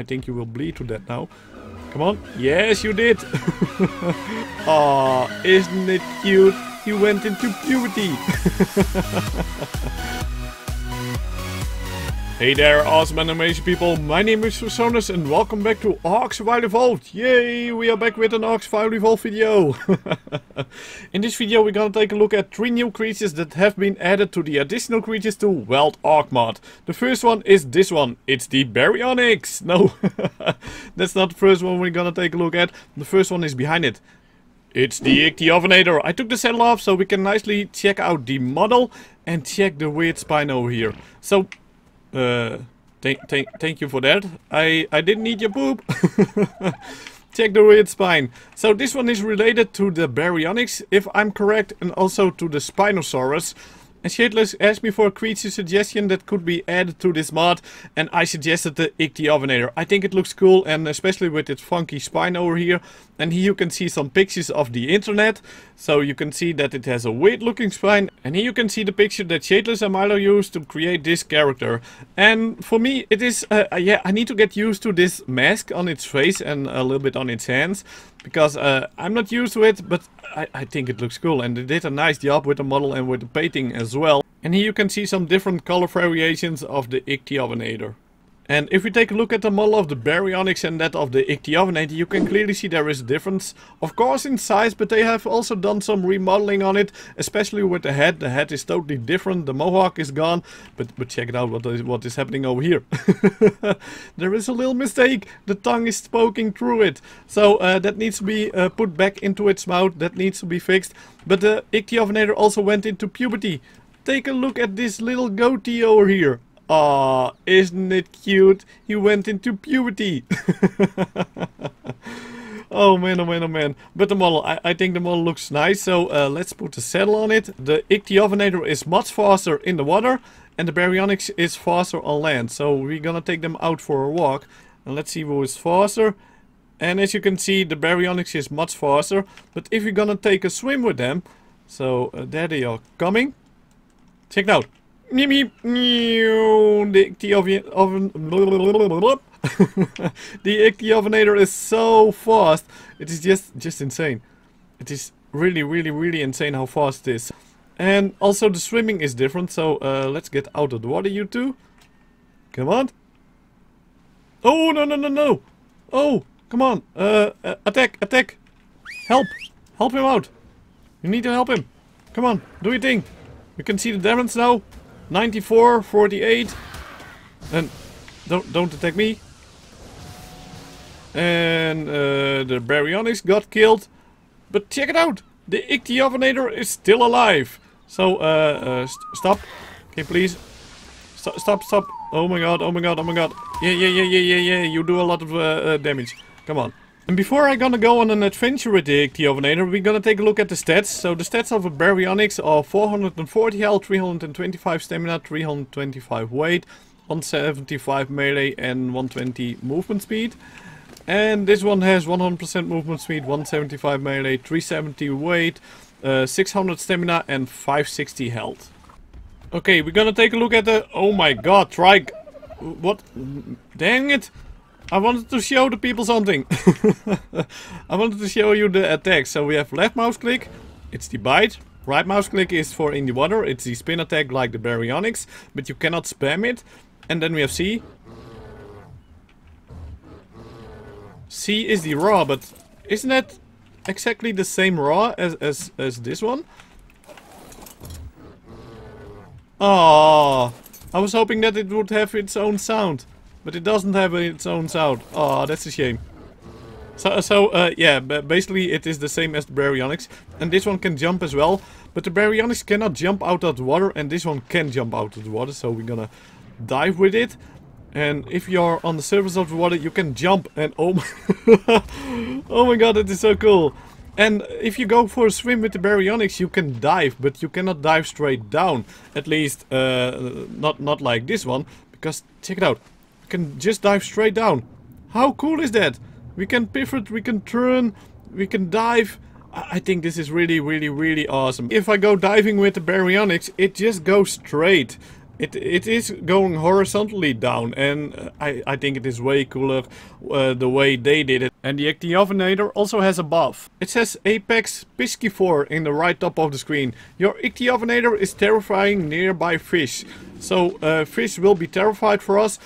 I think you will bleed to death now. Come on. Yes, you did. Aw, isn't it cute? You went into puberty. Hey there, awesome and amazing people. My name is Fresonis and welcome back to Ark Survival Evolved. Yay, we are back with an Ark Survival Evolved video. In this video we're gonna take a look at three new creatures that have been added to the additional creatures to Wild Ark mod. The first one is this one. It's the Baryonyx. No, that's not the first one we're gonna take a look at. The first one is behind it. It's the Ichthyovenator. I took the saddle off so we can nicely check out the model and check the weird spine over here. So uh, thank, thank, thank you for that. I, I didn't need your poop. Check the weird spine. So this one is related to the Baryonyx, if I'm correct, and also to the Spinosaurus. And Shadless asked me for a creature suggestion that could be added to this mod, and I suggested the Ichthyovenator. I think it looks cool, and especially with its funky spine over here. And here you can see some pictures of the internet, so you can see that it has a weird looking spine. And here you can see the picture that Shadless and Milo used to create this character. And for me, it is, uh, uh, yeah, I need to get used to this mask on its face and a little bit on its hands. Because uh, I'm not used to it, but I, I, think it looks cool. And they did a nice job with the model and with the painting as well. And here you can see some different color variations of the Ichthyovenator. And if we take a look at the model of the Baryonyx and that of the Ichthyovenator, you can clearly see there is a difference. Of course in size, but they have also done some remodeling on it, especially with the head. The head is totally different, the mohawk is gone, but, but check it out what is, what is happening over here. there is a little mistake, the tongue is poking through it. So uh, that needs to be uh, put back into its mouth, that needs to be fixed. But the Ichthyovenator also went into puberty. Take a look at this little goatee over here. Aw, isn't it cute? He went into puberty. oh man, oh man, oh man. But the model, I, I think the model looks nice. So uh, let's put the saddle on it. The Ichthyovenator is much faster in the water. And the Baryonyx is faster on land. So we're gonna take them out for a walk. And let's see who is faster. And as you can see, the Baryonyx is much faster. But if you're gonna take a swim with them... So uh, there they are coming. Check it out. The Ichthyovenator the is so fast. It is just just insane. It is really really really insane how fast it is. And also the swimming is different. So uh, let's get out of the water, you two. Come on. Oh no no no no. Oh come on. Uh, uh attack attack. Help help him out. You need to help him. Come on do your thing. You can see the difference now. 94, 48. And don't don't attack me. And uh, the Baryonyx got killed. But check it out. The Ichthyovenator is still alive. So, uh, uh st stop. Okay, please. Stop, stop, stop. Oh my god, oh my god, oh my god. Yeah, yeah, yeah, yeah, yeah, yeah. You do a lot of uh, uh, damage. Come on. And before I'm gonna go on an adventure with the Ichthyovenator, we're gonna take a look at the stats. So the stats of a Baryonyx are 440 health, 325 stamina, 325 weight, 175 melee and 120 movement speed. And this one has 100% movement speed, 175 melee, 370 weight, uh, 600 stamina and 560 health. Okay, we're gonna take a look at the... Oh my god, Trike! What? Dang it! I wanted to show the people something. I wanted to show you the attacks. So we have left mouse click, it's the bite. Right mouse click is for in the water, it's the spin attack like the Baryonyx, but you cannot spam it. And then we have C. C is the raw, but isn't that exactly the same raw as, as, as this one? Oh, I was hoping that it would have its own sound. But it doesn't have its own sound. Oh, that's a shame. So, so uh, yeah, basically it is the same as the Baryonyx. And this one can jump as well. But the Baryonyx cannot jump out of the water. And this one can jump out of the water. So we're gonna dive with it. And if you're on the surface of the water, you can jump. And oh my, oh my god, it is so cool. And if you go for a swim with the Baryonyx, you can dive, but you cannot dive straight down. At least, uh, not, not like this one. Because, check it out can just dive straight down. How cool is that? We can pivot, we can turn, we can dive. I think this is really, really, really awesome. If I go diving with the Baryonyx, it just goes straight. It, it is going horizontally down and uh, I, I think it is way cooler uh, the way they did it. And the Ichthyovenator also has a buff. It says Apex Piscivorous in the right top of the screen. Your Ichthyovenator is terrifying nearby fish. So uh, fish will be terrified for us.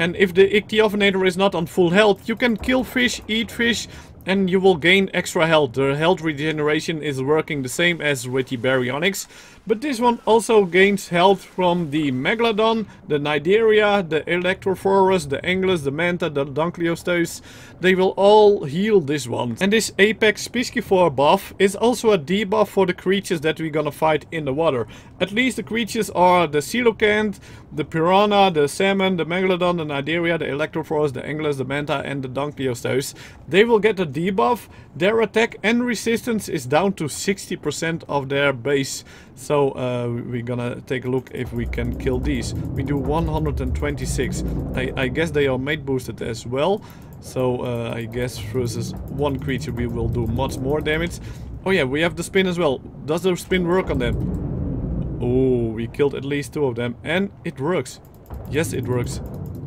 And if the Ichthyovenator is not on full health, you can kill fish, eat fish, and you will gain extra health. The health regeneration is working the same as with the Baryonyx. But this one also gains health from the Megalodon, the Cnidaria, the Electrophorus, the Anguillus, the Manta, the Dunkleosteus. They will all heal this one. And this Apex Piscivorous buff is also a debuff for the creatures that we're gonna fight in the water. At least the creatures are the Coelacanth, the Piranha, the Salmon, the Megalodon, the Cnidaria, the Electrophorus, the Anguillus, the Manta and the Dunkleosteus. They will get a debuff. Their attack and resistance is down to 60% of their base. So uh, we're gonna take a look if we can kill these. We do 126. I, I guess they are mate boosted as well. So uh, I guess versus one creature we will do much more damage. Oh yeah, we have the spin as well. Does the spin work on them? Oh, we killed at least two of them. And it works. Yes, it works.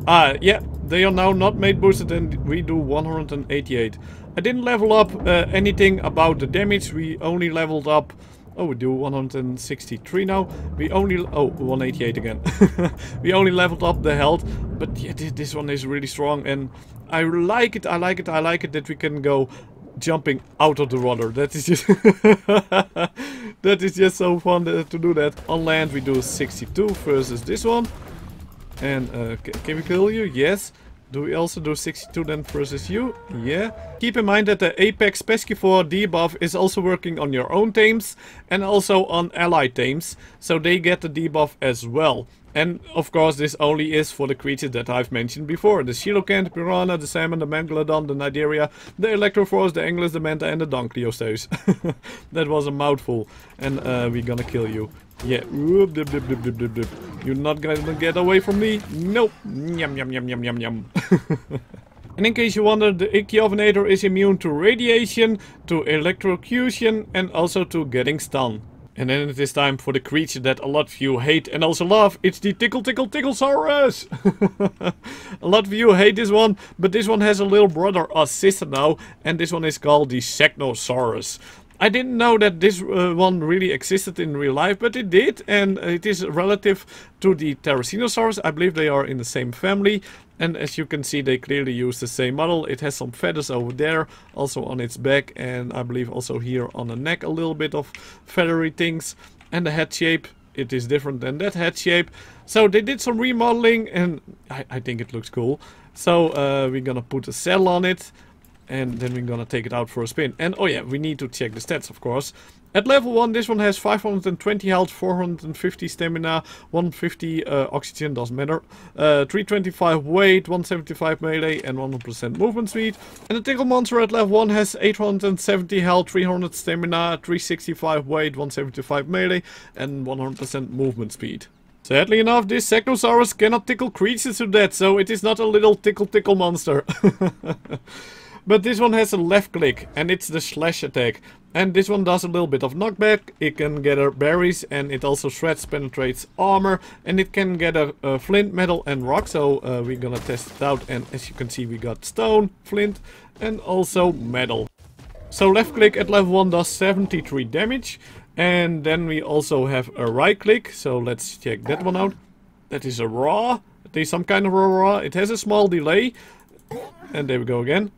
Ah, yeah, they are now not mate boosted and we do 188. I didn't level up uh, anything about the damage. We only leveled up Oh, we do 163 now. We only... Oh, 188 again. we only leveled up the health. But yeah, this one is really strong. And I like it, I like it, I like it that we can go jumping out of the water. That is just... that is just so fun to, do that. On land we do 62 versus this one. And uh, can we kill you? Yes. Do we also do 62 then versus you? Yeah. Keep in mind that the Apex Piscivorous debuff is also working on your own tames and also on allied tames. So they get the debuff as well. And of course this only is for the creatures that I've mentioned before. The the Piranha, the Salmon, the Megalodon, the Cnidaria, the Electrophorus, the Anguillus, the Manta and the Dunkleosteus. that was a mouthful. And uh, we're gonna kill you. Yeah. You're not gonna get away from me. Nope. Yum yum yum yum yum yum. and in case you wonder, the Ichthyovenator is immune to radiation, to electrocution, and also to getting stung. And then it is time for the creature that a lot of you hate and also love. It's the Tickle Tickle Ticklesaurus! a lot of you hate this one, but this one has a little brother or sister now. And this one is called the Segnosaurus. I didn't know that this uh, one really existed in real life, but it did, and it is relative to the Therizinosaurus. I believe they are in the same family, and as you can see, they clearly use the same model. It has some feathers over there, also on its back, and I believe also here on the neck a little bit of feathery things. And the head shape, it is different than that head shape. So they did some remodeling, and I, I think it looks cool. So uh, we're gonna put a saddle on it. And then we're gonna take it out for a spin. And oh yeah, we need to check the stats of course. At level 1 this one has 520 health, 450 stamina, 150 uh, oxygen, doesn't matter. Uh, 325 weight, 175 melee and 100% movement speed. And the Tickle Monster at level 1 has 870 health, 300 stamina, 365 weight, 175 melee and 100% movement speed. Sadly enough, this Segnosaurus cannot tickle creatures to death, so it is not a little tickle tickle monster. But this one has a left click and it's the slash attack. And this one does a little bit of knockback. It can gather berries and it also shreds, penetrates armor. And it can get a, a flint, metal and rock. So uh, we're gonna test it out. And as you can see we got stone, flint and also metal. So left click at level 1 does 73 damage. And then we also have a right click. So let's check that one out. That is a raw. It is some kind of raw. It has a small delay. And there we go again.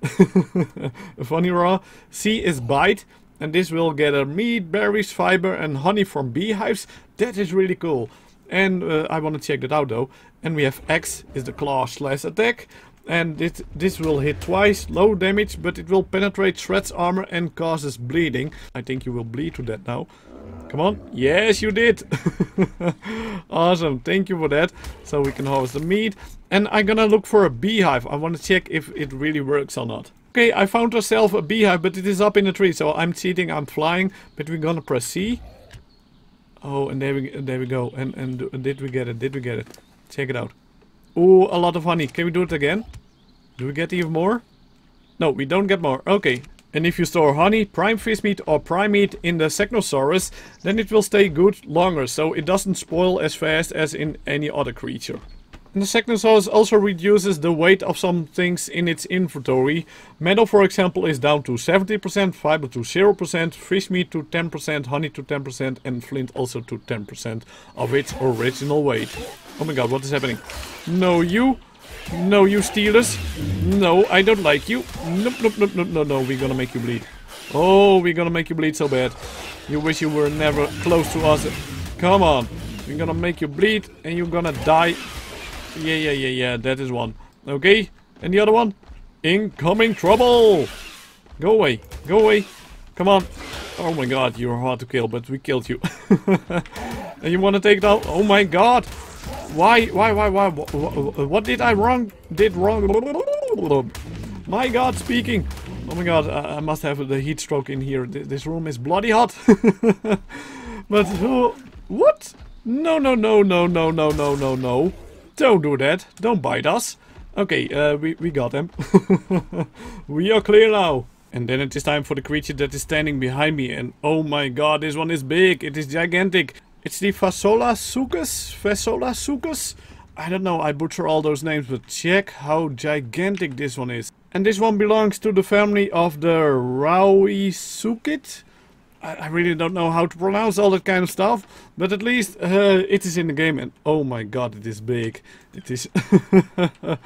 a funny raw. C is bite. And this will gather meat, berries, fiber and honey from beehives. That is really cool. And uh, I want to check that out though. And we have X is the claw slash attack. And this, this will hit twice, low damage, but it will penetrate shreds armor and causes bleeding. I think you will bleed to that now. Come on. Yes, you did. awesome. Thank you for that. So we can harvest the meat. And I'm gonna look for a beehive. I want to check if it really works or not. Okay, I found myself a beehive, but it is up in a tree. So I'm cheating, I'm flying. But we're gonna press C. Oh, and there we, there we go. And, and did we get it? Did we get it? Check it out. Oh, a lot of honey. Can we do it again? Do we get even more? No, we don't get more. Okay. And if you store honey, prime fish meat or prime meat in the Segnosaurus, then it will stay good longer, so it doesn't spoil as fast as in any other creature. And the Segnosaurus also reduces the weight of some things in its inventory. Metal for example is down to 70%, fiber to 0%, fish meat to 10%, honey to 10% and flint also to 10% of its original weight. Oh my god, what is happening? No, you! No, you stealers. No, I don't like you. Nope, nope, nope, nope, no, no. We're gonna make you bleed. Oh, we're gonna make you bleed so bad. You wish you were never close to us. Come on. We're gonna make you bleed and you're gonna die. Yeah, yeah, yeah, yeah. That is one. Okay. And the other one? Incoming trouble. Go away. Go away. Come on. Oh my god, you're hard to kill, but we killed you. and you wanna take down? Oh my god. Why, why, why, why, what did I wrong, did wrong? My god, speaking. Oh my god, I, must have the heat stroke in here. This room is bloody hot. but who, what? No, no, no, no, no, no, no, no, no. Don't do that. Don't bite us. Okay, uh, we, we got them. we are clear now. And then it is time for the creature that is standing behind me. And oh my god, this one is big. It is gigantic. It's the Fasolasuchus? Fasolasuchus? I don't know, I butcher all those names, but check how gigantic this one is. And this one belongs to the family of the Rauisuchid? I, I really don't know how to pronounce all that kind of stuff, but at least uh, it is in the game and oh my god, it is big. It is...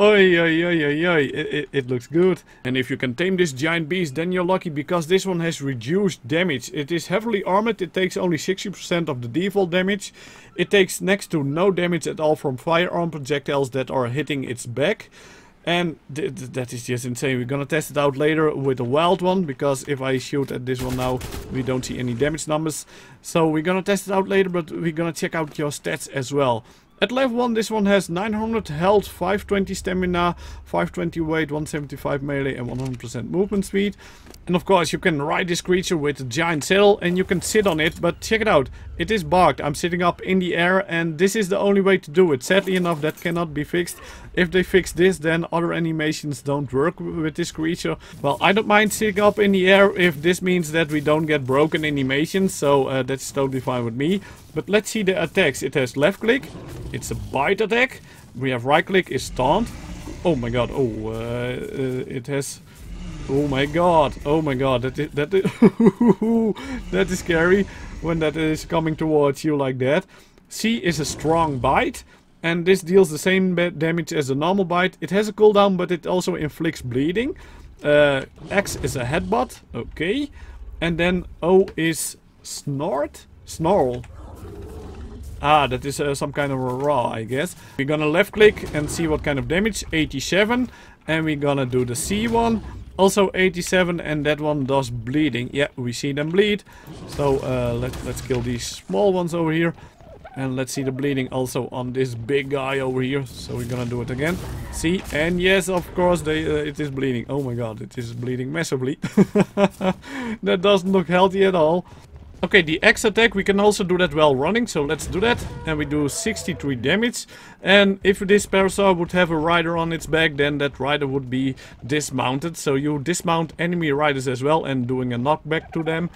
Oi, oi, oi, oi, oi. It, it, it, looks good. And if you can tame this giant beast, then you're lucky because this one has reduced damage. It is heavily armored. It takes only 60% of the default damage. It takes next to no damage at all from firearm projectiles that are hitting its back. And th th that is just insane. We're gonna test it out later with a wild one. Because if I shoot at this one now, we don't see any damage numbers. So we're gonna test it out later, but we're gonna check out your stats as well. At level 1 this one has 900 health, 520 stamina, 520 weight, 175 melee and 100% movement speed. And of course you can ride this creature with a giant saddle and you can sit on it, but check it out. It is barked. I'm sitting up in the air and this is the only way to do it. Sadly enough that cannot be fixed. If they fix this then other animations don't work with this creature. Well I don't mind sitting up in the air if this means that we don't get broken animations. So uh, that's totally fine with me. But let's see the attacks. It has left click. It's a bite attack. We have right click is taunt. Oh my god. Oh, uh, uh, it has... Oh my god. Oh my god. That is, that is, that is scary when that is coming towards you like that. C is a strong bite. And this deals the same damage as a normal bite. It has a cooldown, but it also inflicts bleeding. Uh, X is a headbutt. Okay. And then O is snort? Snarl. Ah, that is uh, some kind of raw, I guess. We're gonna left click and see what kind of damage. 87. And we're gonna do the C one. Also 87 and that one does bleeding. Yeah, we see them bleed. So uh, let, let's kill these small ones over here. And let's see the bleeding also on this big guy over here. So we're gonna do it again. See? And yes, of course, they, uh, it is bleeding. Oh my god, it is bleeding massively. that doesn't look healthy at all. Okay, the X attack, we can also do that while running, so let's do that. And we do 63 damage. And if this Parasaur would have a rider on its back, then that rider would be dismounted. So you dismount enemy riders as well and doing a knockback to them.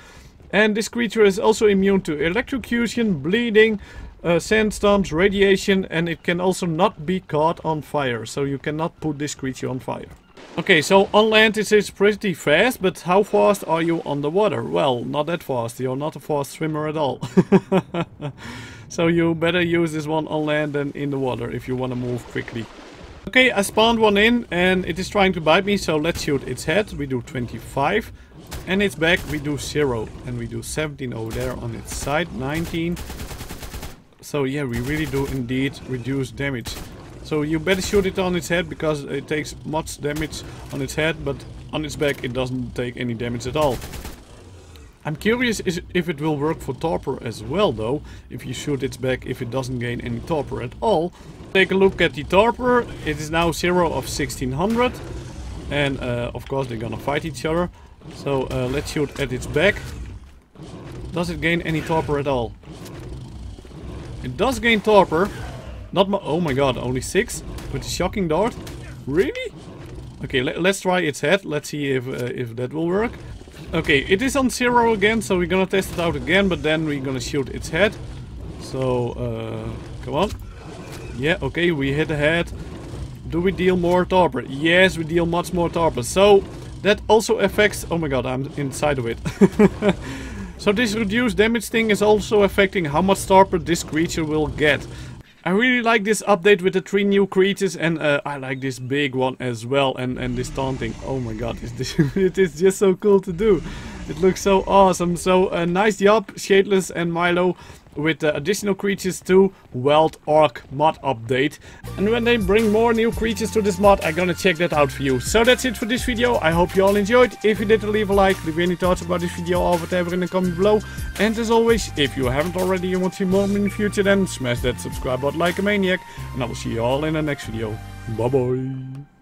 And this creature is also immune to electrocution, bleeding, uh, sandstorms, radiation, and it can also not be caught on fire. So you cannot put this creature on fire. Okay, so on land it is pretty fast, but how fast are you on the water? Well, not that fast. You're not a fast swimmer at all. so you better use this one on land than in the water if you want to move quickly. Okay, I spawned one in and it is trying to bite me, so let's shoot its head. We do 25. And its back we do 0. And we do 17 over there on its side, 19. So yeah, we really do indeed reduce damage. So you better shoot it on its head because it takes much damage on its head, but on its back it doesn't take any damage at all. I'm curious if it will work for Torpor as well though, if you shoot its back if it doesn't gain any Torpor at all. Take a look at the Torpor, it is now 0 of 1600 and uh, of course they're gonna fight each other. So uh, let's shoot at its back. Does it gain any Torpor at all? It does gain Torpor, not my- oh my god, only six? With the shocking dart? Really? Okay, let, us try its head. Let's see if, uh, if that will work. Okay, it is on zero again, so we're gonna test it out again, but then we're gonna shoot its head. So, uh, come on. Yeah, okay, we hit the head. Do we deal more torpor? Yes, we deal much more torpor. So, that also affects... Oh my god, I'm inside of it. so this reduced damage thing is also affecting how much torpor this creature will get. I really like this update with the three new creatures and uh, I like this big one as well and, and this taunting. Oh my god, this, it is just so cool to do. It looks so awesome. So uh, nice job Shadeless and Milo with the additional creatures to Wild Ark mod update. And when they bring more new creatures to this mod, I'm gonna check that out for you. So that's it for this video. I hope you all enjoyed. If you did, leave a like. Leave any thoughts about this video or whatever in the comment below. And as always, if you haven't already and want to see more in the future, then smash that subscribe button like a maniac. And I will see you all in the next video. Bye bye.